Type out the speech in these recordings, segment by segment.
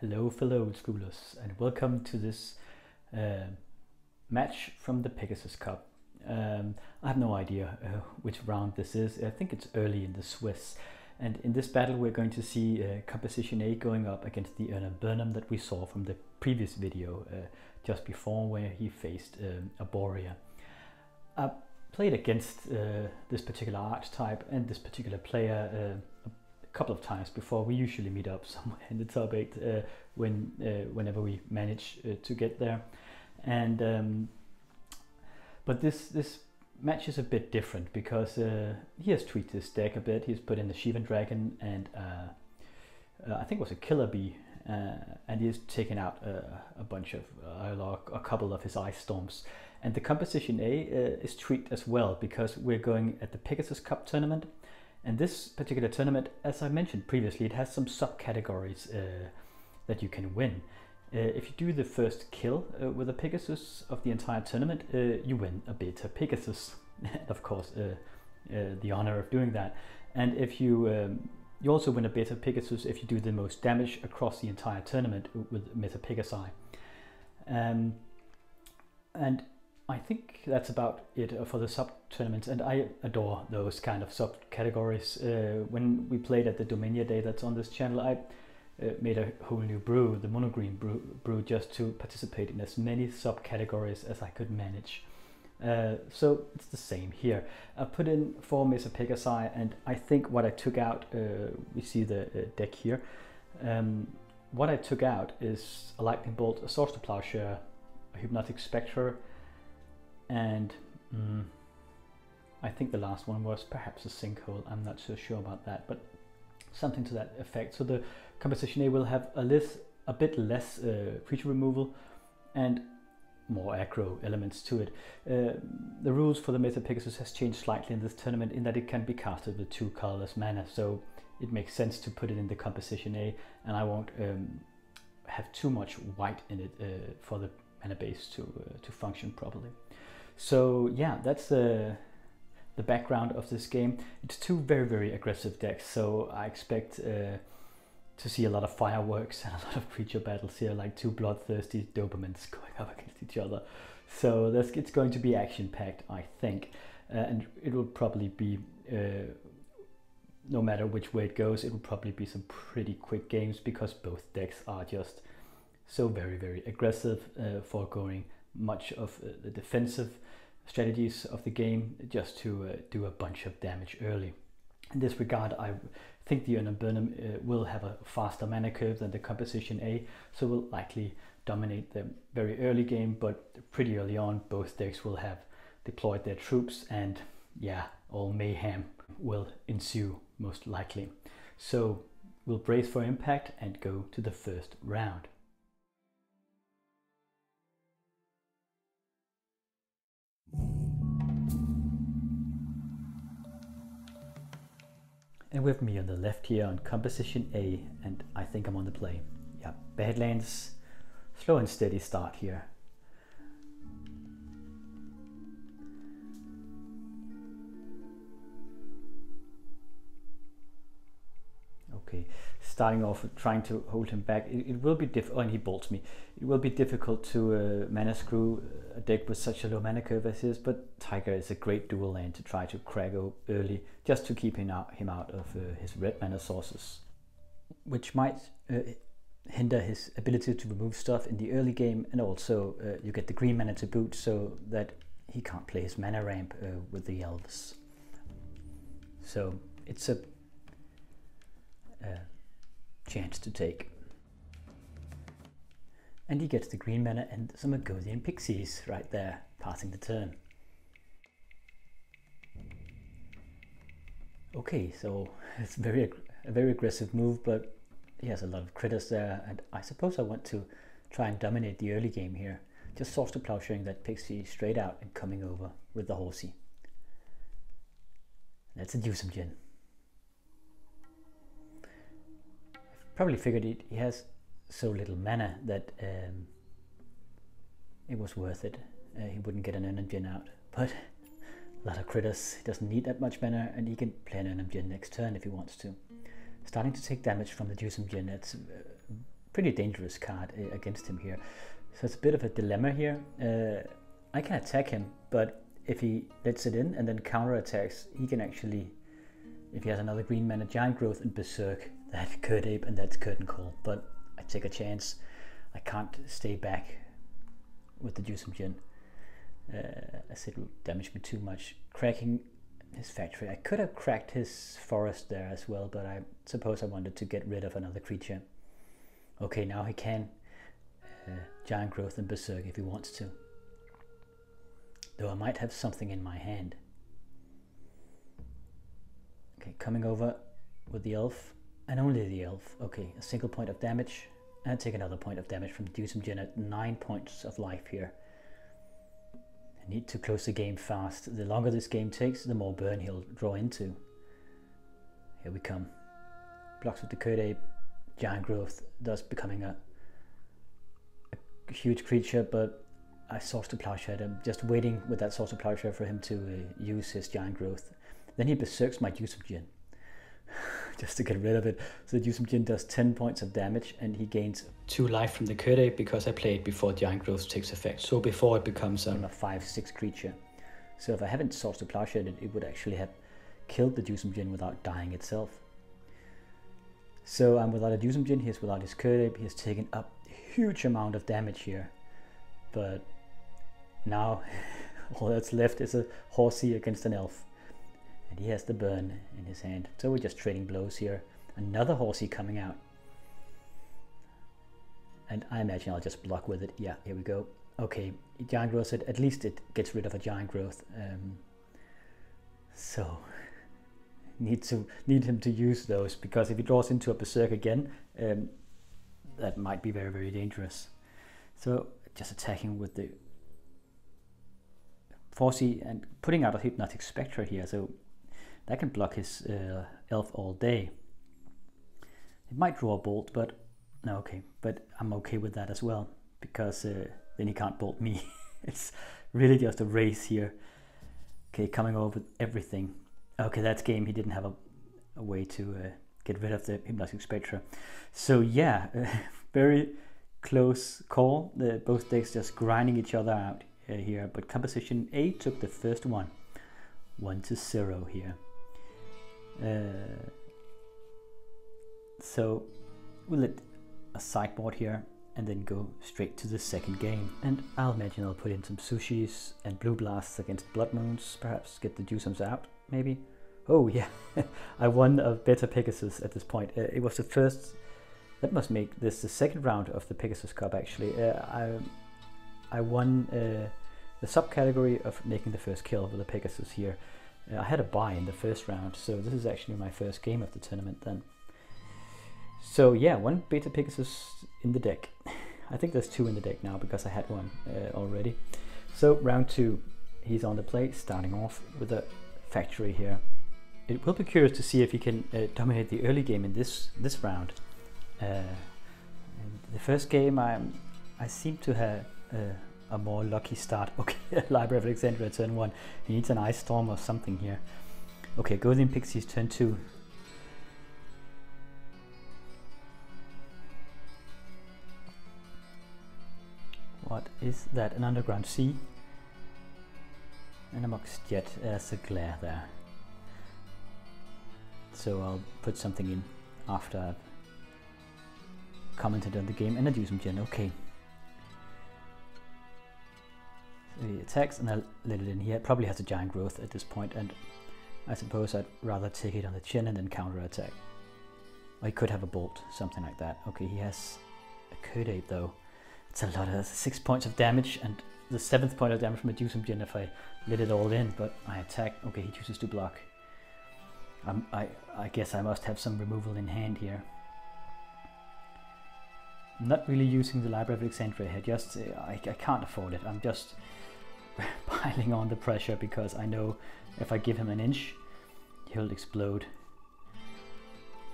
Hello, fellow old schoolers, and welcome to this uh, match from the Pegasus Cup. Um, I have no idea uh, which round this is. I think it's early in the Swiss. And in this battle, we're going to see uh, Composition A going up against the Erna Burnham that we saw from the previous video uh, just before, where he faced um, Arborea. I played against uh, this particular archetype and this particular player uh, couple of times before. We usually meet up somewhere in the top eight uh, when uh, whenever we manage uh, to get there, and um, but this this match is a bit different because uh, he has tweaked his deck a bit. He's put in the Shivan Dragon and uh, uh, I think it was a Killer Bee, and he's taken out a bunch of a couple of his Ice Storms. And the composition A is tweaked as well because we're going at the Pegasus Cup tournament and this particular tournament, as I mentioned previously, it has some subcategories uh, that you can win. Uh, if you do the first kill uh, with a Pegasus of the entire tournament, uh, you win a beta Pegasus. of course, uh, uh, the honor of doing that. And if you um, you also win a beta Pegasus if you do the most damage across the entire tournament with Mesa Pegasi. Um, and I think that's about it uh, for the sub tournaments, and I adore those kind of subcategories. Uh, when we played at the Dominion Day that's on this channel, I uh, made a whole new brew, the monogreen brew, brew, just to participate in as many sub categories as I could manage. Uh, so it's the same here. I put in four Mesa Pegasi, and I think what I took out, uh, we see the uh, deck here. Um, what I took out is a lightning bolt, a Swords to Plowshare, a hypnotic spectre, and mm, I think the last one was perhaps a sinkhole. I'm not so sure about that, but something to that effect. So the composition A will have a, a bit less uh, creature removal and more aggro elements to it. Uh, the rules for the Mesa Pegasus has changed slightly in this tournament in that it can be casted with two colorless mana, so it makes sense to put it in the composition A, and I won't um, have too much white in it uh, for the mana base to, uh, to function properly. So yeah, that's the the background of this game. It's two very very aggressive decks, so I expect uh, to see a lot of fireworks and a lot of creature battles here, like two bloodthirsty Dobermans going up against each other. So that's it's going to be action packed, I think, uh, and it will probably be. Uh, no matter which way it goes, it will probably be some pretty quick games because both decks are just so very, very aggressive, uh, foregoing much of uh, the defensive strategies of the game just to uh, do a bunch of damage early. In this regard, I think the Erna Burnham uh, will have a faster mana curve than the Composition A, so will likely dominate the very early game, but pretty early on, both decks will have deployed their troops and yeah, all mayhem will ensue most likely. So we'll brace for impact and go to the first round. And with me on the left here on composition A, and I think I'm on the play. Yeah, Badlands, slow and steady start here. Starting off trying to hold him back. It, it will be difficult, oh, and he bolts me. It will be difficult to uh, mana screw a deck with such a low mana curve as his, but Tiger is a great dual land to try to crack early, just to keep him out, him out of uh, his red mana sources, which might uh, hinder his ability to remove stuff in the early game, and also uh, you get the green mana to boot, so that he can't play his mana ramp uh, with the elves. So it's a uh, chance to take. And he gets the green mana and some Argothian Pixies right there, passing the turn. Okay, so it's very a very aggressive move, but he has a lot of critters there, and I suppose I want to try and dominate the early game here. Just Swords to Plowsharing that Pixie straight out and coming over with the horsey. Let's induce some Jin. Probably figured he, he has so little mana that um, it was worth it. Uh, he wouldn't get an Djinn out, but a lot of critters. He doesn't need that much mana, and he can play an Djinn next turn if he wants to. Starting to take damage from the Djinn, that's uh, pretty dangerous card uh, against him here. So it's a bit of a dilemma here. Uh, I can attack him, but if he lets it in and then counter attacks, he can actually, if he has another green mana, Giant Growth and Berserk, that Kird Ape and that's Curtain Call. But I take a chance. I can't stay back with the Juzám Djinn. Uh, as it will damage me too much. Cracking his factory. I could have cracked his forest there as well, but I suppose I wanted to get rid of another creature. Okay, now he can uh, Giant Growth and Berserk if he wants to. Though I might have something in my hand. Okay, coming over with the elf, and only the elf. Okay, a single point of damage, and take another point of damage from Juzám Djinn at 9 points of life here. I need to close the game fast. The longer this game takes, the more burn he'll draw into. Here we come. Blocks with the Kird Ape, Giant Growth, thus becoming a, a huge creature, but I Swords to Plowshare. I'm just waiting with that Swords to Plowshare for him to uh, use his Giant Growth. Then he berserks my Juzám Djinn. just to get rid of it. So the Juzám does 10 points of damage and he gains 2 life from the Ape because I played before Giant Growth takes effect. So before it becomes um, a 5-6 creature. So if I haven't Swords the Plowshare it, it would actually have killed the Juzám without dying itself. So I'm without a Juzám Djinn, he's without his Ape, he has taken up a huge amount of damage here. But now all that's left is a horsey against an elf and he has the burn in his hand. So we're just trading blows here. Another horsey coming out. And I imagine I'll just block with it. Yeah, here we go. Okay, giant growth, at least it gets rid of a giant growth. Um, so need to need him to use those because if he draws into a berserk again, um, that might be very very dangerous. So just attacking with the Forsey and putting out a hypnotic spectre here. So that can block his uh, elf all day. It might draw a bolt, but no, okay. But I'm okay with that as well because uh, then he can't bolt me. it's really just a race here. Okay, coming over with everything. Okay, that's game. He didn't have a, a way to uh, get rid of the Hypnotic Spectre. So yeah, very close call. The, both decks just grinding each other out uh, here. But composition A took the first one. One to zero here. Uh, so we'll let a sideboard here and then go straight to the second game. And I'll imagine I'll put in some sushis and blue blasts against blood moons, perhaps get the Juzáms out, maybe. Oh yeah, I won a better Pegasus at this point. Uh, it was the first, that must make this the second round of the Pegasus Cup actually. Uh, I, I won uh, the subcategory of making the first kill with the Pegasus here. I had a bye in the first round, so this is actually my first game of the tournament then. So yeah, one Beta Pegasus in the deck. I think there's two in the deck now because I had one uh, already. So round two, he's on the play, starting off with a factory here. It will be curious to see if he can uh, dominate the early game in this this round. Uh, the first game, I I seem to have uh, a more lucky start. Okay, Library of Alexandria turn 1. He needs an Ice Storm or something here. Okay, Golden Pixies turn 2. What is that? An Underground Sea? And a Mox Jet. There's a glare there. So I'll put something in after I've commented on the game and do some gen. Okay. The attacks and I'll let it in here. It probably has a giant growth at this point and I suppose I'd rather take it on the chin and then counter attack. Or he could have a bolt, something like that. Okay, he has a Kird Ape though. It's a lot of six points of damage and the seventh point of damage from a Juzám Djinn if I let it all in, but I attack. Okay, he chooses to block. Um, I, I guess I must have some removal in hand here. I'm not really using the Library of Alexandria here, just I, I can't afford it. I'm just piling on the pressure because I know if I give him an inch, he'll explode.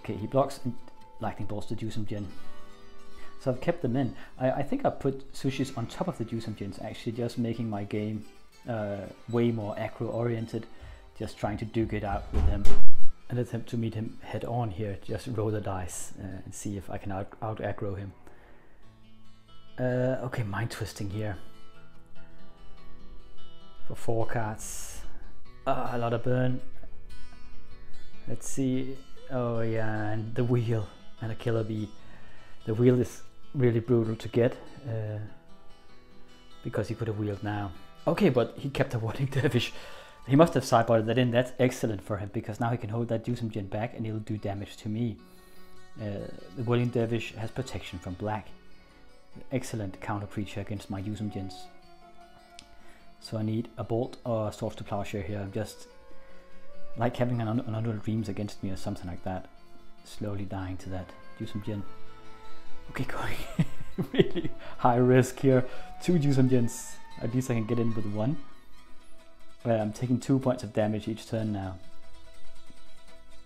Okay, he blocks and lightning bolts the Juzám Djinn. So I've kept them in. I, I think I put sushis on top of the Juzám Djinns, actually just making my game uh, way more aggro oriented, just trying to duke it out with them. an attempt to meet him head on here. Just roll the dice uh, and see if I can out, out aggro him. Uh, okay, mind twisting here. For four cards. Uh, a lot of burn. Let's see. Oh yeah, and the wheel and a killer bee. The wheel is really brutal to get uh, because he could have wheeled now. Okay, but he kept a Whirling Dervish. He must have sideboarded that in. That's excellent for him because now he can hold that Juzám Djinn back and he'll do damage to me. Uh, the Whirling Dervish has protection from black. Excellent counter creature against my Juzám Djinns. So I need a bolt or a Swords to Plowshare here. I'm just like having an, un Unreal Dreams against me or something like that. Slowly dying to that Juzám Djinn. Okay, going really high risk here. Two Juzám Djinns. At least I can get in with one. Uh, I'm taking two points of damage each turn now.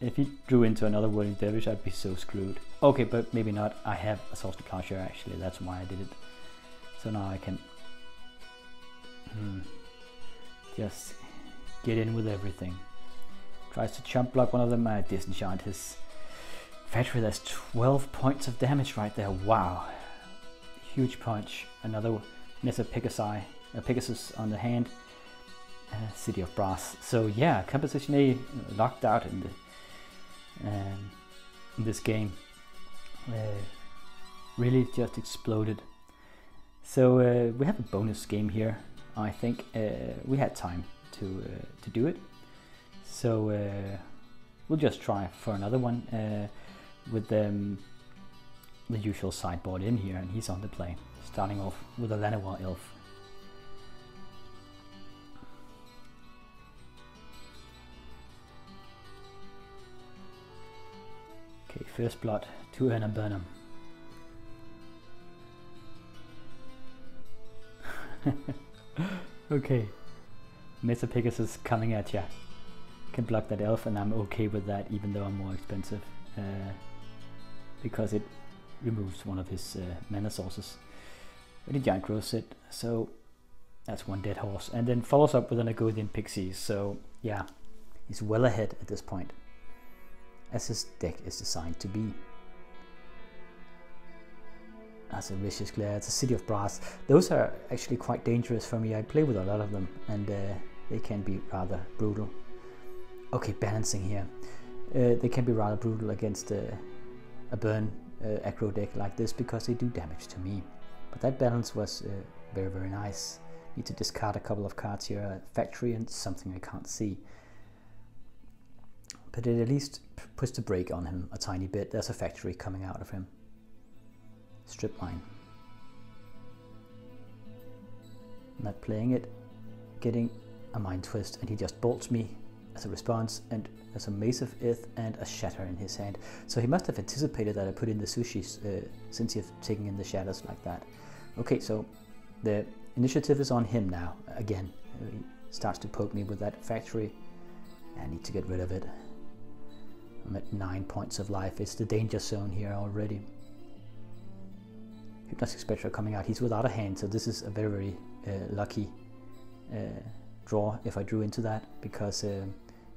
If he drew into another Whirling Dervish, I'd be so screwed. Okay, but maybe not. I have a Swords to Plowshare actually, that's why I did it. So now I can hmm, just get in with everything. Tries to chump block one of them, I disenchant his factory. That's 12 points of damage right there. Wow. Huge punch. Another Mesa Pegasi, uh, Pegasus on the hand. Uh, City of Brass. So yeah, composition A locked out in the um, in this game. Uh, really just exploded. So uh, we have a bonus game here. I think uh, we had time to uh, to do it. So uh, we'll just try for another one with um, the usual sideboard in here, and he's on the play, starting off with a Llanowar Elf. Okay, first blood to Erna Burnham. okay, Mesa Pegasus is coming at ya. Can block that elf and I'm okay with that even though I'm more expensive. Uh, because it removes one of his uh, mana sources. But he giant grows it, so that's one dead horse. And then follows up with an Argothian Pixie, so yeah, he's well ahead at this point as his deck is designed to be. That's a Vicious Glare, it's a City of Brass. Those are actually quite dangerous for me. I play with a lot of them and uh, they can be rather brutal. Okay, balancing here. Uh, they can be rather brutal against uh, a burn uh, aggro deck like this because they do damage to me. But that balance was uh, very, very nice. Need to discard a couple of cards here, factory and something I can't see but it at least puts the brake on him a tiny bit. There's a factory coming out of him. Strip mine. Not playing it, getting a mind twist, and he just bolts me as a response, and there's a Maze of Ith and a Shatter in his hand. So he must have anticipated that I put in the sushis uh, since he's taking in the shadows like that. Okay, so the initiative is on him now. Again, he starts to poke me with that factory. I need to get rid of it. I'm at 9 points of life. It's the danger zone here already. Hypnotic Spectre coming out. He's without a hand, so this is a very, very uh, lucky uh, draw if I drew into that, because uh,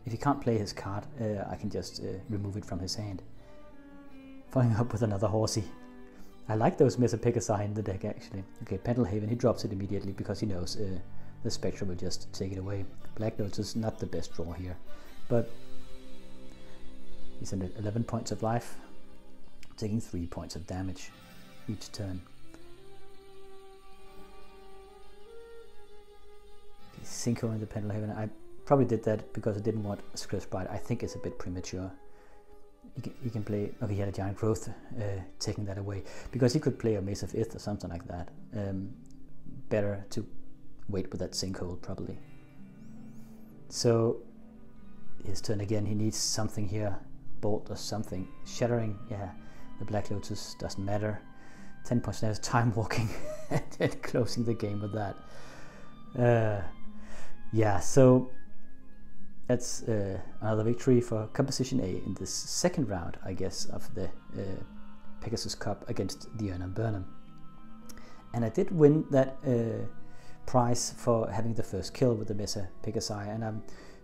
if he can't play his card, uh, I can just uh, remove it from his hand. Following up with another horsey. I like those Mesa Pegasi in the deck actually. Okay, Pendelhaven, he drops it immediately because he knows uh, the Spectre will just take it away. Black Lotus is not the best draw here, but He's in 11 points of life, taking 3 points of damage each turn. Sinkhole in the Pendelhaven. I probably did that because I didn't want a Script Bride. I think it's a bit premature. He can, he can play, okay, he had a Giant Growth, uh, taking that away. Because he could play a Maze of Ith or something like that. Um, better to wait with that Sinkhole, probably. So, his turn again. He needs something here bolt or something. Shattering, yeah, the Black Lotus doesn't matter. 10 points is time walking and closing the game with that. Uh, yeah, so that's uh, another victory for Composition A in this second round, I guess, of the uh, Pegasus Cup against the Erna Burnham. And I did win that uh, prize for having the first kill with the Mesa Pegasi, and I'm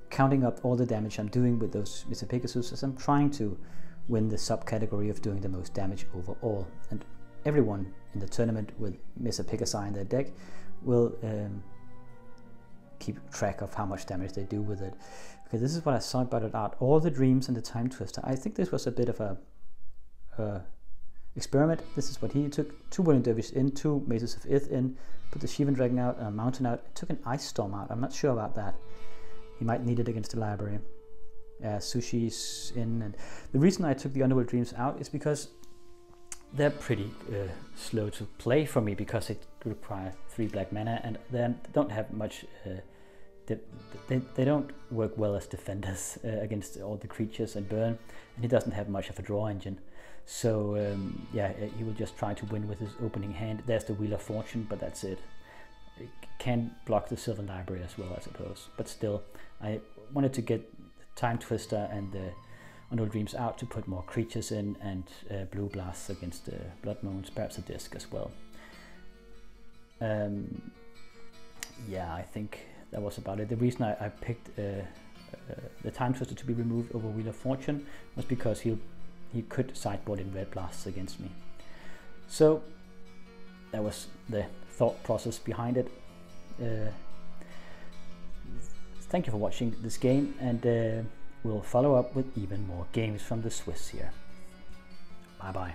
counting up all the damage I'm doing with those Mr. Pegasus as I'm trying to win the subcategory of doing the most damage overall. And everyone in the tournament with Mr. Pegasi in their deck will um, keep track of how much damage they do with it. Okay, this is what I saw about it out. All the dreams and the time twister. I think this was a bit of a uh, experiment. This is what he took. Two Whirling Dervish in, two Mazes of Ith in, put the Shivan Dragon out, a Mountain out, took an Ice Storm out. I'm not sure about that. He might need it against the library. Uh, sushi's in, and the reason I took the Underworld Dreams out is because they're pretty uh, slow to play for me because it require three black mana and then don't have much. Uh, they, they, they, don't work well as defenders uh, against all the creatures and burn, and he doesn't have much of a draw engine. So um, yeah, uh, he will just try to win with his opening hand. There's the Wheel of Fortune, but that's it. it can block the Sylvan Library as well, I suppose. But still, I wanted to get Time Twister and the Underworld Dreams out to put more creatures in and uh, Blue Blasts against the Blood Moons, perhaps a disc as well. Um, yeah, I think that was about it. The reason I, I picked uh, uh, the Time Twister to be removed over Wheel of Fortune was because he he could sideboard in Red Blasts against me. So that was the thought process behind it. Uh, thank you for watching this game and uh, we'll follow up with even more games from the Swiss here. Bye bye.